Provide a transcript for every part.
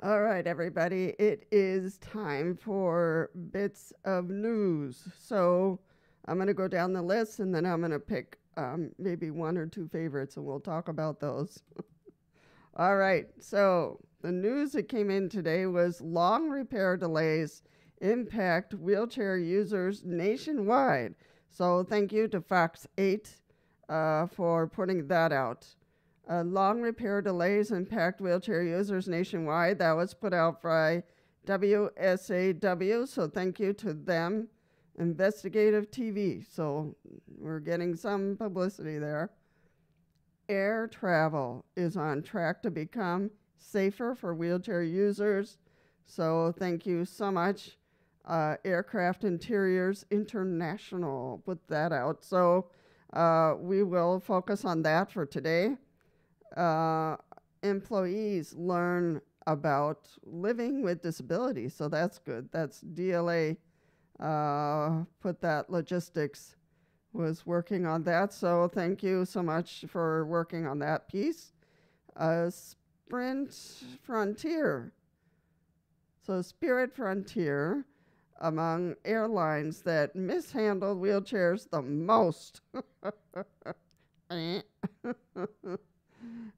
All right, everybody. It is time for bits of news. So I'm going to go down the list and then I'm going to pick um, maybe one or two favorites and we'll talk about those. All right. So the news that came in today was long repair delays impact wheelchair users nationwide. So thank you to Fox 8 uh, for putting that out. Uh, long repair delays impact wheelchair users nationwide. That was put out by WSAW, so thank you to them. Investigative TV, so we're getting some publicity there. Air travel is on track to become safer for wheelchair users, so thank you so much. Uh, Aircraft Interiors International put that out, so uh, we will focus on that for today uh, employees learn about living with disability. So that's good. That's DLA uh, put that logistics was working on that. So thank you so much for working on that piece. Uh, Sprint Frontier. So Spirit Frontier among airlines that mishandled wheelchairs the most.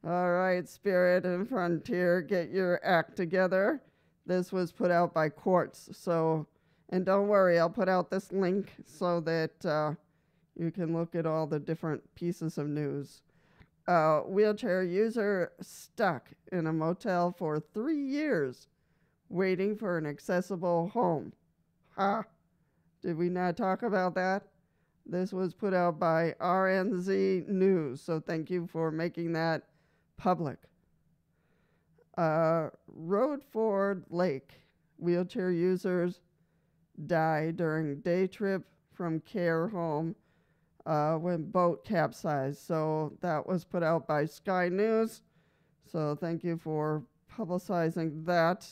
All right, Spirit and Frontier, get your act together. This was put out by Quartz. So, and don't worry, I'll put out this link so that uh, you can look at all the different pieces of news. Uh, wheelchair user stuck in a motel for three years waiting for an accessible home. Ha! Did we not talk about that? This was put out by RNZ News, so thank you for making that public. Uh, Roadford Lake wheelchair users die during day trip from care home uh, when boat capsized. So that was put out by Sky News. So thank you for publicizing that.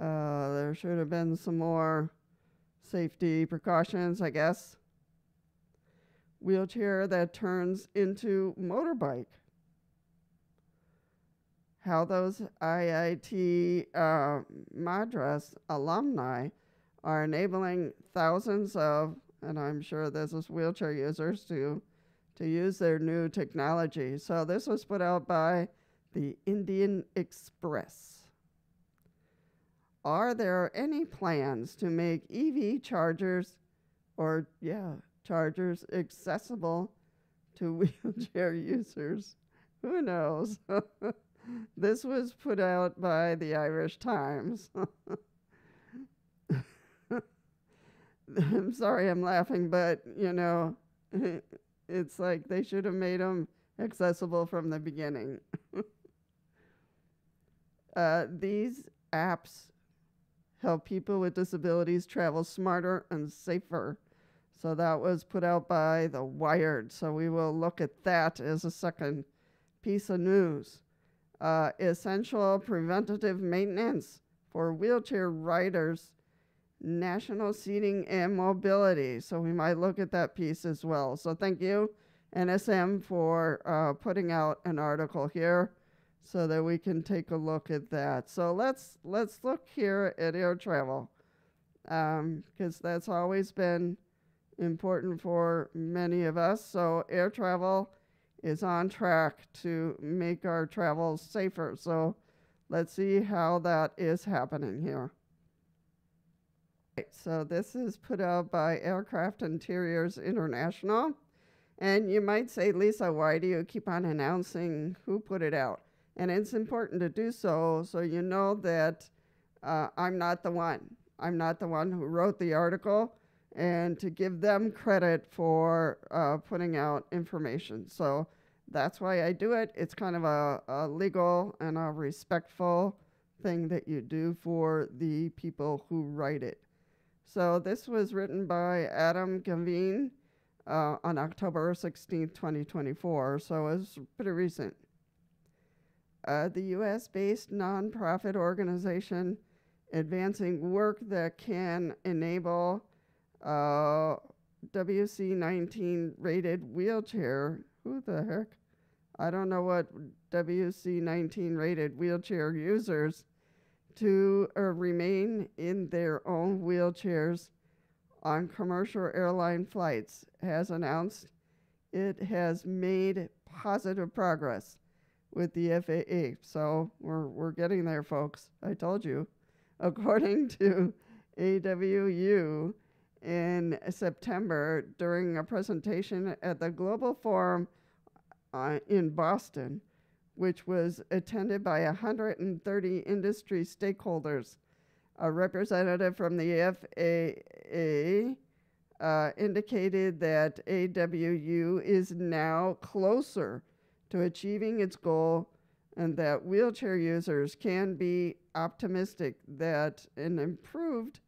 Uh, there should have been some more safety precautions, I guess. Wheelchair that turns into motorbike how those IIT uh, Madras alumni are enabling thousands of, and I'm sure this is wheelchair users, to, to use their new technology. So this was put out by the Indian Express. Are there any plans to make EV chargers or, yeah, chargers accessible to wheelchair users? Who knows? this was put out by the Irish Times. I'm sorry I'm laughing, but you know, it's like they should have made them accessible from the beginning. uh, these apps help people with disabilities travel smarter and safer. So that was put out by The Wired. So we will look at that as a second piece of news uh, essential preventative maintenance for wheelchair riders, national seating and mobility. So we might look at that piece as well. So thank you, NSM, for uh, putting out an article here so that we can take a look at that. So let's let's look here at air travel because um, that's always been important for many of us. So air travel is on track to make our travels safer. So let's see how that is happening here. So this is put out by Aircraft Interiors International. And you might say, Lisa, why do you keep on announcing who put it out? And it's important to do so so you know that uh, I'm not the one. I'm not the one who wrote the article and to give them credit for uh, putting out information. So that's why I do it. It's kind of a, a legal and a respectful thing that you do for the people who write it. So this was written by Adam Gavine uh, on October 16, 2024, so it's pretty recent. Uh, the US based nonprofit organization advancing work that can enable uh, WC19 rated wheelchair. Who the heck? I don't know what WC19 rated wheelchair users to uh, remain in their own wheelchairs on commercial airline flights has announced it has made positive progress with the FAA. So we're, we're getting there, folks. I told you. According to AWU, in September during a presentation at the Global Forum uh, in Boston, which was attended by 130 industry stakeholders. A representative from the FAA uh, indicated that AWU is now closer to achieving its goal and that wheelchair users can be optimistic that an improved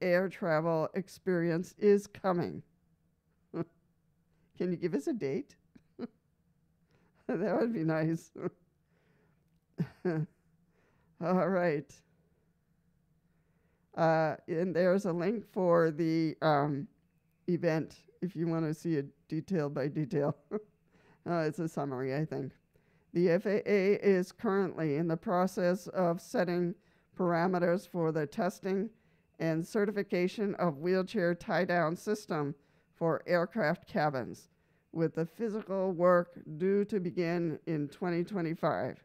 air travel experience is coming. Can you give us a date? that would be nice. All right. Uh, and there's a link for the um, event if you want to see it detail by detail. uh, it's a summary, I think. The FAA is currently in the process of setting parameters for the testing and certification of wheelchair tie down system for aircraft cabins, with the physical work due to begin in 2025.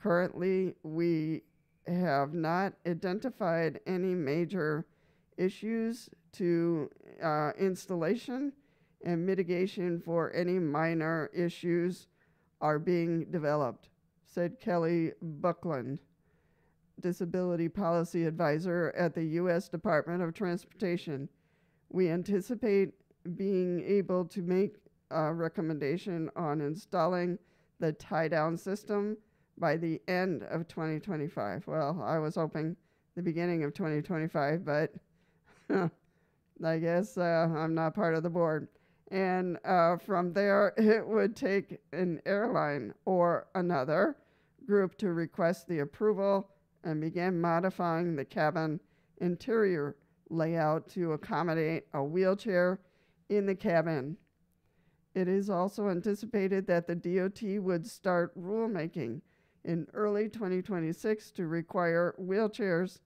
Currently, we have not identified any major issues to uh, installation and mitigation for any minor issues are being developed, said Kelly Buckland, Disability Policy Advisor at the U.S. Department of Transportation. We anticipate being able to make a recommendation on installing the tie down system by the end of 2025. Well, I was hoping the beginning of 2025, but I guess uh, I'm not part of the board. And uh, from there, it would take an airline or another group to request the approval and began modifying the cabin interior layout to accommodate a wheelchair in the cabin. It is also anticipated that the DOT would start rulemaking in early 2026 to require wheelchairs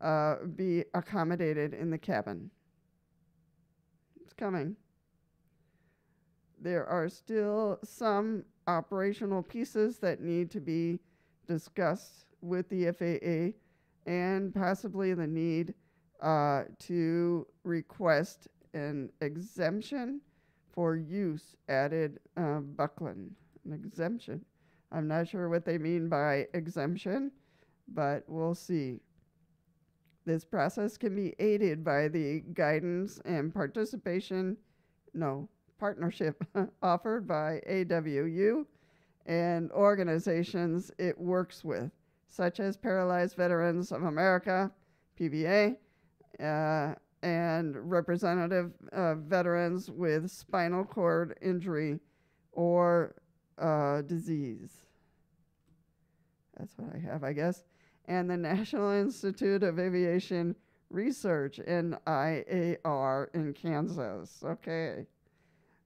uh, be accommodated in the cabin. It's coming. There are still some operational pieces that need to be discussed with the FAA and possibly the need uh, to request an exemption for use added uh, Buckland. An exemption. I'm not sure what they mean by exemption, but we'll see. This process can be aided by the guidance and participation, no, partnership offered by AWU and organizations it works with, such as Paralyzed Veterans of America, PVA, uh, and representative uh, veterans with spinal cord injury or uh, disease. That's what I have, I guess. And the National Institute of Aviation Research, NIAR, in Kansas. Okay.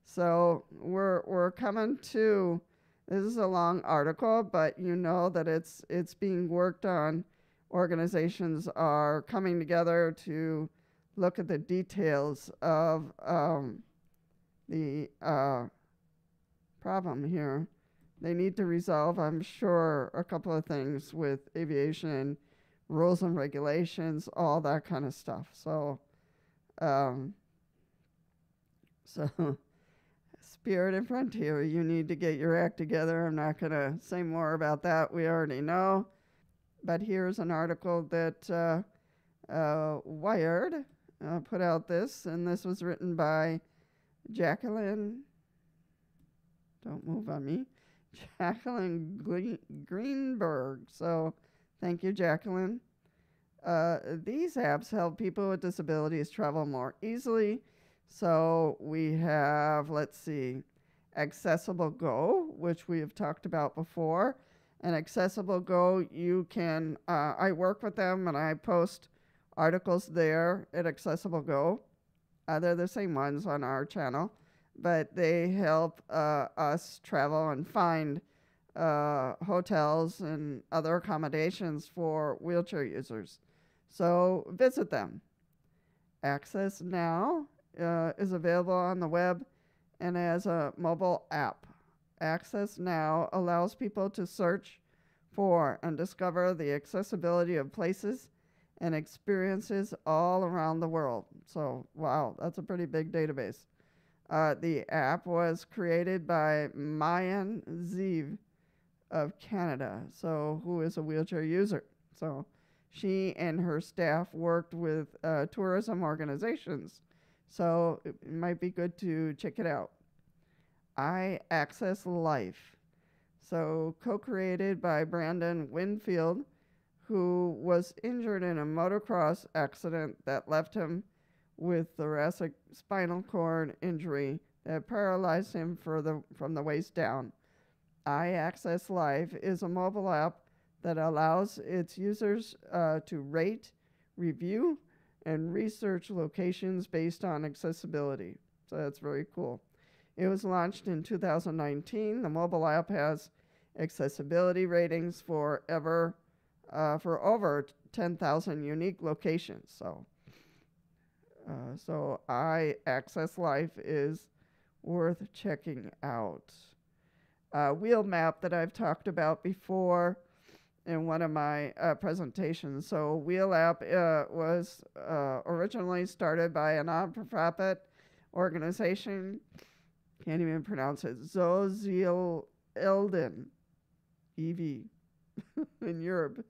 So we're, we're coming to, this is a long article, but you know that it's, it's being worked on. Organizations are coming together to look at the details of um, the uh, problem here. They need to resolve, I'm sure, a couple of things with aviation rules and regulations, all that kind of stuff. So, um, so Spirit and Frontier, you need to get your act together. I'm not going to say more about that. We already know. But here's an article that uh, uh, Wired uh, put out this, and this was written by Jacqueline don't move on me. Jacqueline Greenberg. So thank you, Jacqueline. Uh, these apps help people with disabilities travel more easily. So we have, let's see, Accessible Go, which we have talked about before. And Accessible Go, you can, uh, I work with them and I post articles there at Accessible Go. Uh, they're the same ones on our channel but they help uh, us travel and find uh, hotels and other accommodations for wheelchair users. So visit them. Access Now uh, is available on the web and as a mobile app. Access Now allows people to search for and discover the accessibility of places and experiences all around the world. So, wow, that's a pretty big database. Uh, the app was created by Maayan Ziv of Canada, so who is a wheelchair user. So, she and her staff worked with uh, tourism organizations. So, it might be good to check it out. I Access Life. So, co created by Brandon Winfield who was injured in a motocross accident that left him with thoracic spinal cord injury that paralyzed him the, from the waist down. iAccess Life is a mobile app that allows its users uh, to rate, review, and research locations based on accessibility. So that's very cool. It was launched in 2019. The mobile app has accessibility ratings for ever uh, for over 10,000 unique locations. So, uh, so I Access Life is worth checking out. Uh, Wheelmap that I've talked about before in one of my uh, presentations. So Wheelmap uh, was uh, originally started by a non-profit organization. Can't even pronounce it. Zozil Elden, EV, in Europe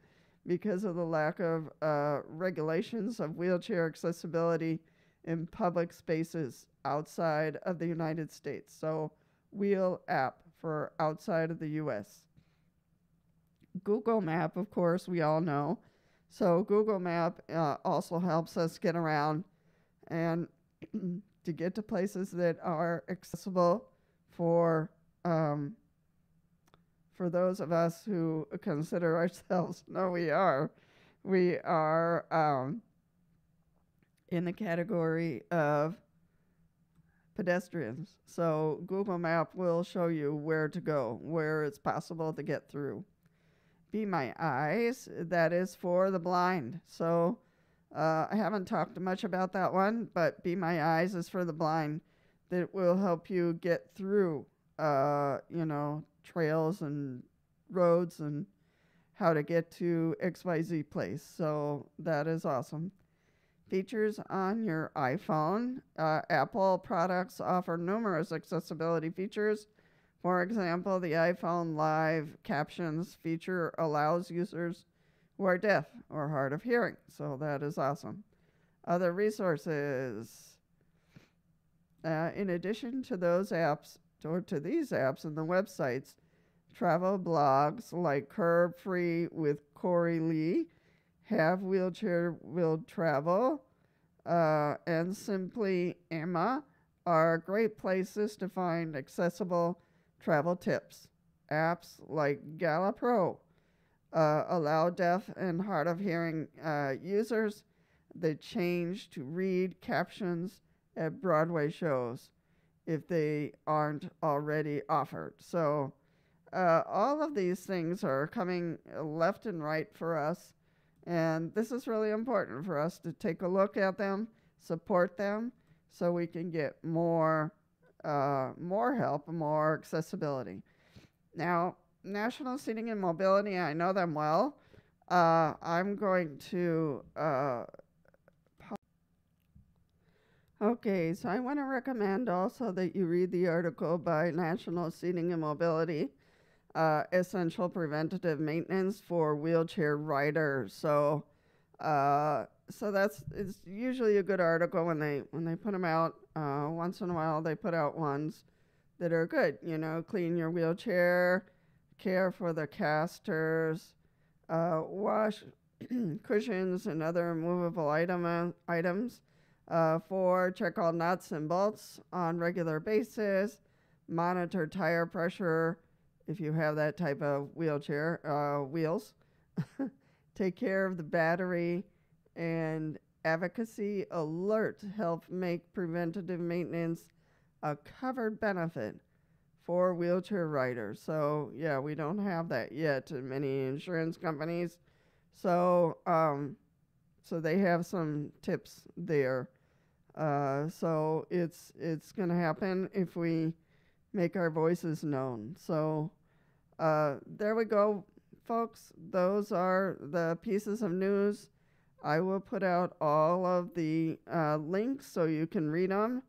because of the lack of uh, regulations of wheelchair accessibility in public spaces outside of the United States. So, Wheelmap for outside of the US. Google Map, of course, we all know. So, Google Map uh, also helps us get around and to get to places that are accessible for um, for those of us who consider ourselves, no, we are, we are um, in the category of pedestrians. So Google Map will show you where to go, where it's possible to get through. Be My Eyes, that is for the blind. So uh, I haven't talked much about that one, but Be My Eyes is for the blind that will help you get through, uh, you know, trails and roads and how to get to XYZ place. So that is awesome. Features on your iPhone. Uh, Apple products offer numerous accessibility features. For example, the iPhone Live Captions feature allows users who are deaf or hard of hearing. So that is awesome. Other resources. Uh, in addition to those apps, or to these apps and the websites, travel blogs like Curb Free with Corey Lee, Have Wheelchair Will Travel, uh, and Simply Emma are great places to find accessible travel tips. Apps like GalaPro uh, allow deaf and hard of hearing uh, users the change to read captions at Broadway shows if they aren't already offered. So, uh, all of these things are coming left and right for us. And this is really important for us to take a look at them, support them, so we can get more, uh, more help, more accessibility. Now, National Seating and Mobility, I know them well. Uh, I'm going to uh, Okay, so I want to recommend also that you read the article by National Seating and Mobility, uh, Essential Preventative Maintenance for Wheelchair Riders. So, uh, so that's it's usually a good article when they when they put them out. Uh, once in a while, they put out ones that are good. You know, clean your wheelchair, care for the casters, uh, wash cushions and other movable item items uh, four, check all nuts and bolts on regular basis. Monitor tire pressure if you have that type of wheelchair uh, wheels. Take care of the battery and advocacy alert help make preventative maintenance a covered benefit for wheelchair riders. So yeah, we don't have that yet in many insurance companies. So um, so they have some tips there. Uh, so it's it's gonna happen if we make our voices known. So uh, there we go, folks, those are the pieces of news. I will put out all of the uh, links so you can read them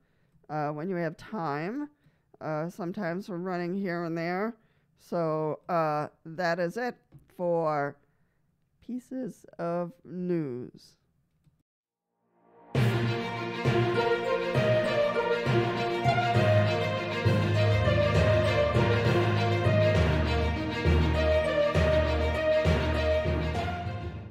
uh, when you have time. Uh, sometimes we're running here and there. So uh, that is it for pieces of news.